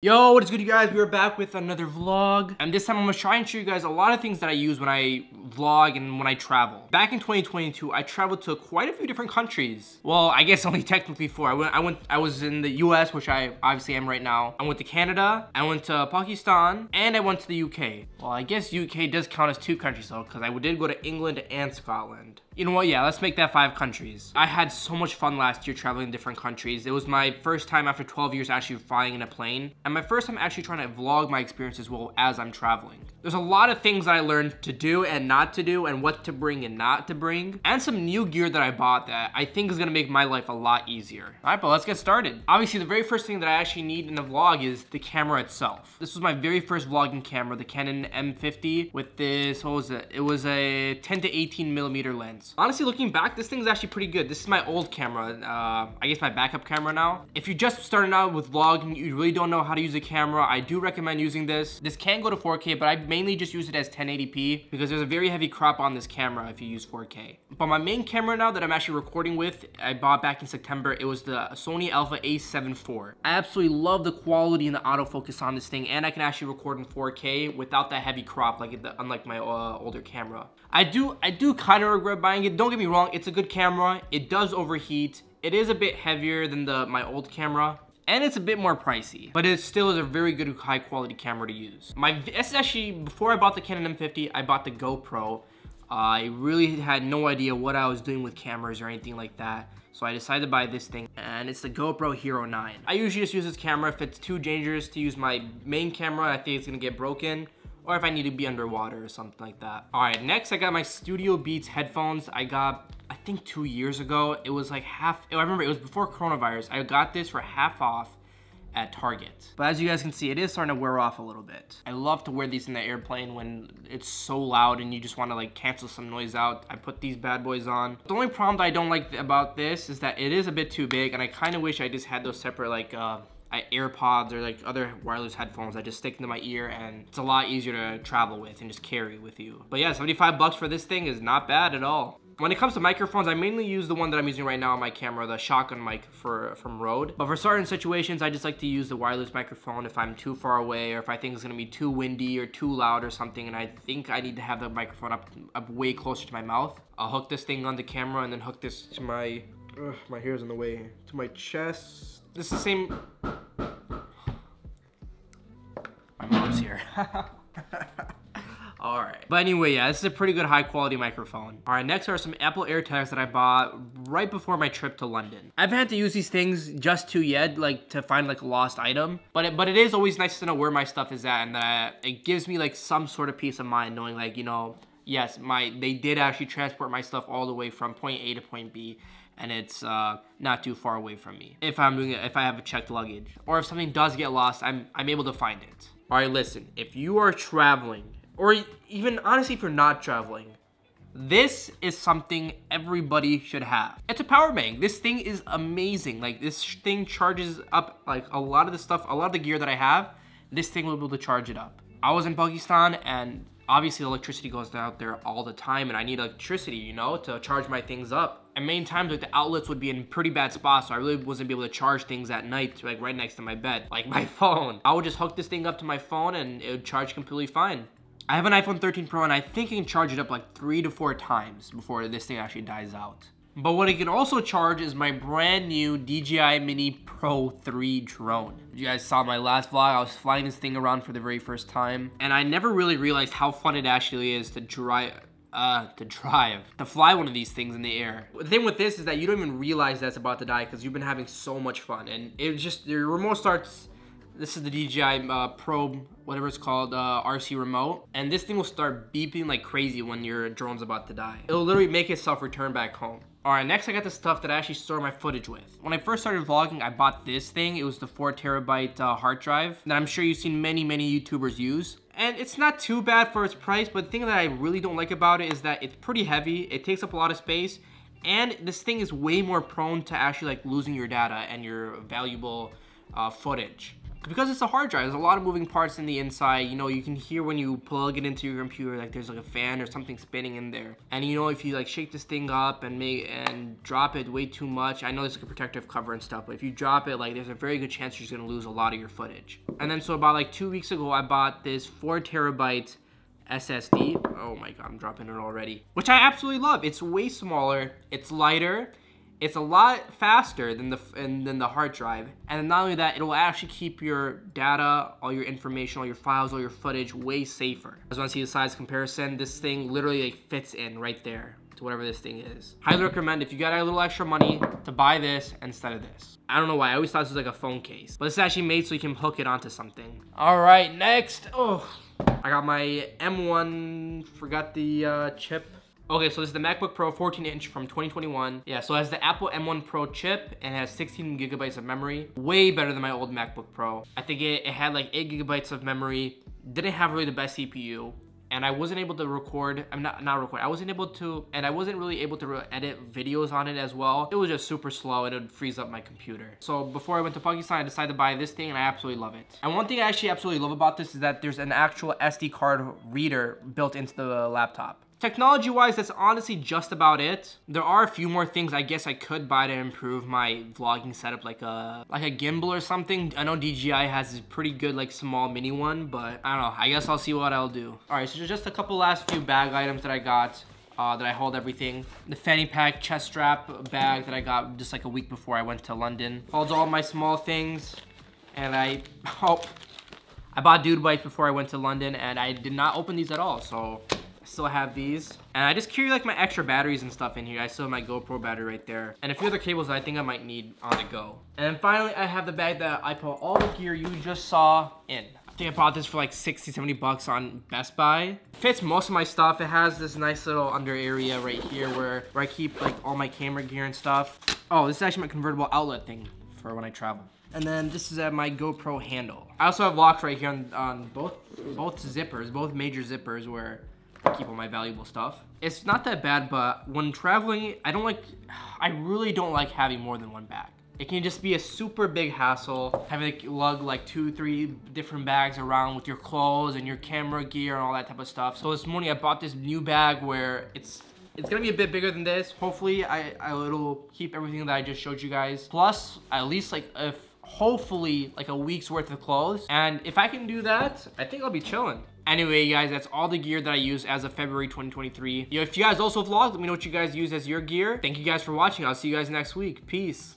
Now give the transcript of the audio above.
Yo, what is good you guys? We are back with another vlog. And this time I'm gonna try and show you guys a lot of things that I use when I vlog and when I travel. Back in 2022, I traveled to quite a few different countries. Well, I guess only technically four. I went, I went, I was in the US, which I obviously am right now. I went to Canada, I went to Pakistan, and I went to the UK. Well, I guess UK does count as two countries though, because I did go to England and Scotland. You know what, yeah, let's make that five countries. I had so much fun last year traveling different countries. It was my first time after 12 years actually flying in a plane, and my first time actually trying to vlog my experience as well as I'm traveling. There's a lot of things that I learned to do and not to do, and what to bring and not to bring, and some new gear that I bought that I think is gonna make my life a lot easier. All right, but let's get started. Obviously, the very first thing that I actually need in the vlog is the camera itself. This was my very first vlogging camera, the Canon M50 with this, what was it? It was a 10 to 18 millimeter lens. Honestly, looking back, this thing's actually pretty good. This is my old camera, uh, I guess my backup camera now. If you're just starting out with vlogging, you really don't know how to use a camera, I do recommend using this. This can go to 4K, but I mainly just use it as 1080p because there's a very heavy crop on this camera if you use 4K. But my main camera now that I'm actually recording with, I bought back in September, it was the Sony Alpha A7 IV. I absolutely love the quality and the autofocus on this thing, and I can actually record in 4K without that heavy crop, like the, unlike my uh, older camera. I do, I do kind of regret buying it. Don't get me wrong, it's a good camera. It does overheat. It is a bit heavier than the my old camera. And it's a bit more pricey, but it still is a very good high quality camera to use. My, is actually, before I bought the Canon M50, I bought the GoPro. Uh, I really had no idea what I was doing with cameras or anything like that. So I decided to buy this thing and it's the GoPro Hero 9. I usually just use this camera if it's too dangerous to use my main camera. I think it's gonna get broken or if I need to be underwater or something like that. All right, next I got my Studio Beats headphones. I got, I think two years ago, it was like half, I remember it was before coronavirus. I got this for half off at Target. But as you guys can see, it is starting to wear off a little bit. I love to wear these in the airplane when it's so loud and you just want to like cancel some noise out. I put these bad boys on. The only problem that I don't like about this is that it is a bit too big and I kind of wish I just had those separate like uh, AirPods or like other wireless headphones I just stick into my ear and it's a lot easier to travel with and just carry with you. But yeah, 75 bucks for this thing is not bad at all. When it comes to microphones, I mainly use the one that I'm using right now on my camera, the shotgun mic for from Rode. But for certain situations, I just like to use the wireless microphone if I'm too far away or if I think it's gonna be too windy or too loud or something and I think I need to have the microphone up, up way closer to my mouth. I'll hook this thing on the camera and then hook this to my, ugh, my hair's in the way, to my chest. This is the same, All right. But anyway, yeah, this is a pretty good high quality microphone. All right, next are some Apple AirTags that I bought right before my trip to London. I haven't had to use these things just to yet, like to find like a lost item. But it, but it is always nice to know where my stuff is at and that it gives me like some sort of peace of mind knowing like, you know, yes, my they did actually transport my stuff all the way from point A to point B and it's uh, not too far away from me. If I'm doing it, if I have a checked luggage, or if something does get lost, I'm I'm able to find it. All right, listen. If you are traveling, or even honestly, if you're not traveling, this is something everybody should have. It's a power bank. This thing is amazing. Like this thing charges up like a lot of the stuff, a lot of the gear that I have. This thing will be able to charge it up. I was in Pakistan and obviously electricity goes out there all the time and I need electricity, you know, to charge my things up. And main times like the outlets would be in pretty bad spots so I really wasn't able to charge things at night like right next to my bed, like my phone. I would just hook this thing up to my phone and it would charge completely fine. I have an iPhone 13 Pro and I think I can charge it up like three to four times before this thing actually dies out. But what I can also charge is my brand new DJI Mini Pro 3 drone. You guys saw my last vlog, I was flying this thing around for the very first time. And I never really realized how fun it actually is to drive, uh, to drive, to fly one of these things in the air. The thing with this is that you don't even realize that's about to die because you've been having so much fun. And it just, your remote starts, this is the DJI uh, Probe, whatever it's called, uh, RC remote. And this thing will start beeping like crazy when your drone's about to die. It'll literally make itself return back home. All right, next I got the stuff that I actually store my footage with. When I first started vlogging, I bought this thing. It was the four terabyte uh, hard drive that I'm sure you've seen many, many YouTubers use. And it's not too bad for its price, but the thing that I really don't like about it is that it's pretty heavy. It takes up a lot of space. And this thing is way more prone to actually like losing your data and your valuable uh, footage. Because it's a hard drive, there's a lot of moving parts in the inside. You know, you can hear when you plug it into your computer, like there's like a fan or something spinning in there. And you know, if you like shake this thing up and make and drop it way too much, I know there's like a protective cover and stuff, but if you drop it, like there's a very good chance you're just gonna lose a lot of your footage. And then so about like two weeks ago, I bought this four terabyte SSD. Oh my god, I'm dropping it already. Which I absolutely love. It's way smaller, it's lighter, it's a lot faster than the and than the hard drive. And not only that, it will actually keep your data, all your information, all your files, all your footage way safer. I just want to see the size comparison. This thing literally like fits in right there to whatever this thing is. Highly recommend if you got a little extra money to buy this instead of this. I don't know why, I always thought this was like a phone case. But it's actually made so you can hook it onto something. All right, next. Oh, I got my M1, forgot the uh, chip. Okay, so this is the MacBook Pro 14 inch from 2021. Yeah, so it has the Apple M1 Pro chip and has 16 gigabytes of memory. Way better than my old MacBook Pro. I think it, it had like 8 gigabytes of memory. Didn't have really the best CPU and I wasn't able to record, I'm not, not record, I wasn't able to, and I wasn't really able to edit videos on it as well. It was just super slow and it would freeze up my computer. So before I went to Pakistan, I decided to buy this thing and I absolutely love it. And one thing I actually absolutely love about this is that there's an actual SD card reader built into the laptop. Technology wise, that's honestly just about it. There are a few more things I guess I could buy to improve my vlogging setup, like a like a gimbal or something. I know DJI has a pretty good like small mini one, but I don't know. I guess I'll see what I'll do. All right, so just a couple last few bag items that I got. Uh, that I hold everything. The fanny pack chest strap bag that I got just like a week before I went to London. Holds all my small things. And I, oh, I bought dude wipes before I went to London and I did not open these at all. So still have these. And I just carry like my extra batteries and stuff in here. I still have my GoPro battery right there. And a few other cables I think I might need on the go. And then finally, I have the bag that I put all the gear you just saw in. I think I bought this for like 60, 70 bucks on Best Buy. Fits most of my stuff. It has this nice little under area right here where, where I keep like all my camera gear and stuff. Oh, this is actually my convertible outlet thing for when I travel. And then this is at my GoPro handle. I also have locks right here on, on both both zippers, both major zippers where keep all my valuable stuff. It's not that bad, but when traveling, I don't like, I really don't like having more than one bag. It can just be a super big hassle having to lug like two, three different bags around with your clothes and your camera gear and all that type of stuff. So this morning I bought this new bag where it's it's gonna be a bit bigger than this. Hopefully I, I it'll keep everything that I just showed you guys. Plus at least like if hopefully like a week's worth of clothes. And if I can do that, I think I'll be chilling. Anyway, guys, that's all the gear that I use as of February 2023. Yo, if you guys also vlog, let me know what you guys use as your gear. Thank you guys for watching. I'll see you guys next week. Peace.